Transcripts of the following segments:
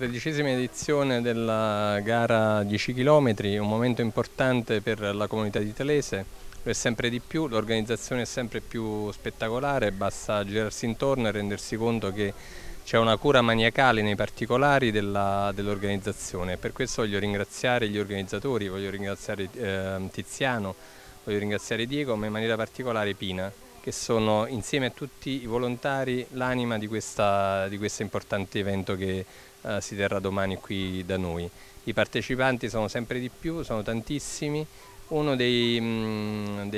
tredicesima edizione della gara 10 km, un momento importante per la comunità di Telese, è sempre di più, l'organizzazione è sempre più spettacolare, basta girarsi intorno e rendersi conto che c'è una cura maniacale nei particolari dell'organizzazione. Per questo voglio ringraziare gli organizzatori, voglio ringraziare eh, Tiziano, voglio ringraziare Diego, ma in maniera particolare Pina che sono insieme a tutti i volontari l'anima di, di, questo importante evento che eh, si terrà domani qui da noi. I partecipanti sono sempre di più, sono tantissimi, una mm,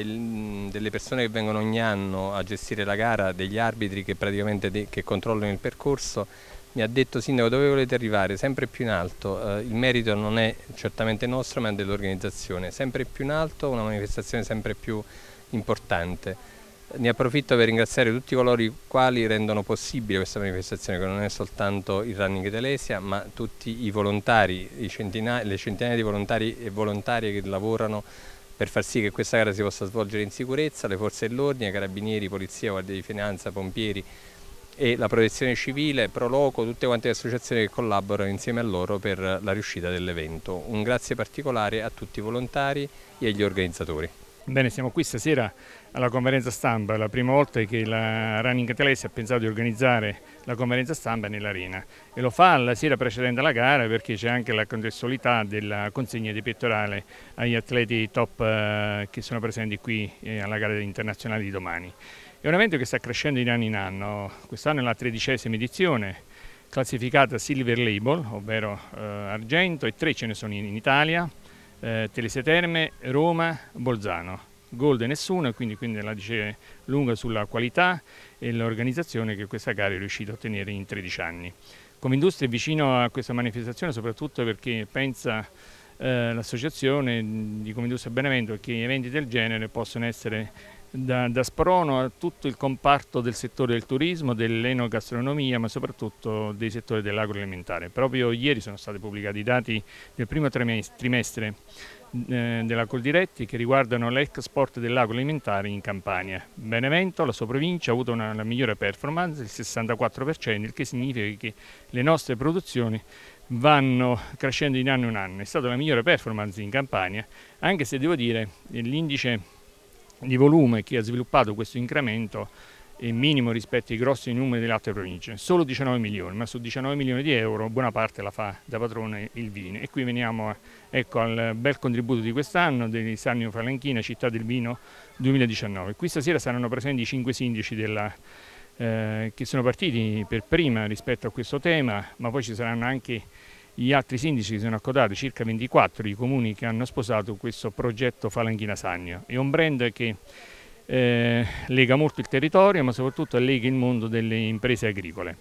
delle persone che vengono ogni anno a gestire la gara, degli arbitri che praticamente de, che controllano il percorso, mi ha detto Sindaco dove volete arrivare? Sempre più in alto, eh, il merito non è certamente nostro ma dell'organizzazione, sempre più in alto, una manifestazione sempre più importante. Ne approfitto per ringraziare tutti coloro i quali rendono possibile questa manifestazione, che non è soltanto il Running Telesia, ma tutti i volontari, i centinaia, le centinaia di volontari e volontarie che lavorano per far sì che questa gara si possa svolgere in sicurezza, le forze dell'ordine, carabinieri, polizia, guardia di finanza, pompieri e la protezione civile, Proloco, tutte quante le associazioni che collaborano insieme a loro per la riuscita dell'evento. Un grazie particolare a tutti i volontari e agli organizzatori. Bene, siamo qui stasera alla conferenza stampa, la prima volta che la Running Telesi ha pensato di organizzare la conferenza stampa nell'arena. E lo fa la sera precedente alla gara perché c'è anche la contestualità della consegna di pettorale agli atleti top eh, che sono presenti qui eh, alla gara internazionale di domani. È un evento che sta crescendo di anno in anno, quest'anno è la tredicesima edizione, classificata Silver Label, ovvero eh, argento, e tre ce ne sono in, in Italia, eh, Terme, Roma, Bolzano. Gold nessuna, quindi, quindi la dice lunga sulla qualità e l'organizzazione che questa gara è riuscita a ottenere in 13 anni. Come industria è vicino a questa manifestazione soprattutto perché pensa eh, l'associazione di Comindustria Benevento che eventi del genere possono essere da, da, sprono a tutto il comparto del settore del turismo, dell'enogastronomia, ma soprattutto dei settori dell'agroalimentare. Proprio ieri sono stati pubblicati i dati del primo trimestre eh, della Coldiretti che riguardano l'export dell'agroalimentare in Campania. Benevento, la sua provincia, ha avuto una, la migliore performance, il 64%, il che significa che le nostre produzioni vanno crescendo di anno in anno. È stata la migliore performance in Campania, anche se devo dire l'indice di volume che ha sviluppato questo incremento è minimo rispetto ai grossi numeri delle altre province, solo 19 milioni, ma su 19 milioni di euro buona parte la fa da padrone il vino e qui veniamo ecco, al bel contributo di quest'anno del Sarnio Falanchina, Città del Vino 2019. Qui stasera saranno presenti i cinque sindaci della, eh, che sono partiti per prima rispetto a questo tema, ma poi ci saranno anche gli altri sindaci che sono accodati, circa 24 i comuni che hanno sposato questo progetto Falanchina Sagno. È un brand che eh, lega molto il territorio ma soprattutto lega il mondo delle imprese agricole.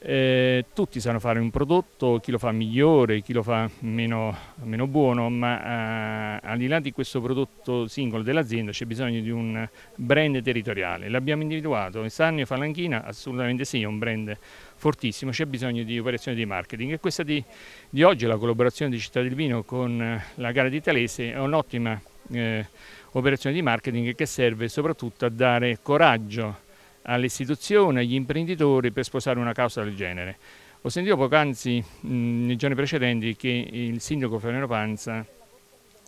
Eh, tutti sanno fare un prodotto, chi lo fa migliore, chi lo fa meno, meno buono, ma eh, al di là di questo prodotto singolo dell'azienda c'è bisogno di un brand territoriale. L'abbiamo individuato, Sannio Falanchina assolutamente sì, è un brand fortissimo, c'è bisogno di operazioni di marketing e questa di, di oggi, la collaborazione di Città del Vino con eh, la gara di Talese è un'ottima eh, operazione di marketing che serve soprattutto a dare coraggio alle istituzioni, agli imprenditori per sposare una causa del genere. Ho sentito poc'anzi nei giorni precedenti che il sindaco Fernando Panza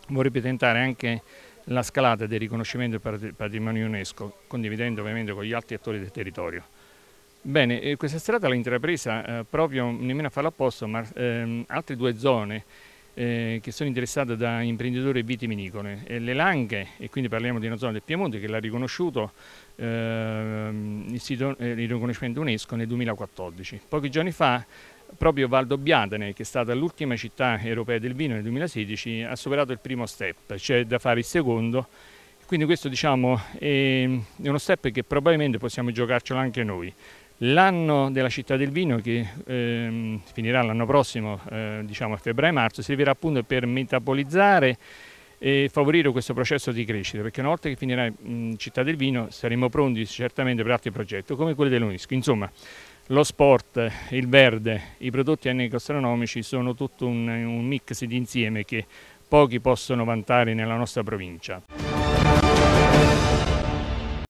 vorrebbe tentare anche la scalata del riconoscimento del patrimonio UNESCO, condividendo ovviamente con gli altri attori del territorio. Bene, questa strada l'ha intrapresa eh, proprio nemmeno a farlo apposta, ma ehm, altre due zone eh, che sono interessate da imprenditori vitivinicoli. E le Langhe, e quindi parliamo di una zona del Piemonte che l'ha riconosciuto eh, il, sito, eh, il riconoscimento UNESCO nel 2014. Pochi giorni fa proprio Valdobbiadene, che è stata l'ultima città europea del vino nel 2016, ha superato il primo step, cioè da fare il secondo. Quindi questo diciamo, è uno step che probabilmente possiamo giocarcelo anche noi. L'anno della città del vino, che ehm, finirà l'anno prossimo, eh, diciamo a febbraio-marzo, servirà appunto per metabolizzare e favorire questo processo di crescita, perché una volta che finirà in città del vino saremo pronti certamente per altri progetti, come quelli dell'UNISCO. Insomma, lo sport, il verde, i prodotti enogastronomici sono tutto un, un mix di insieme che pochi possono vantare nella nostra provincia.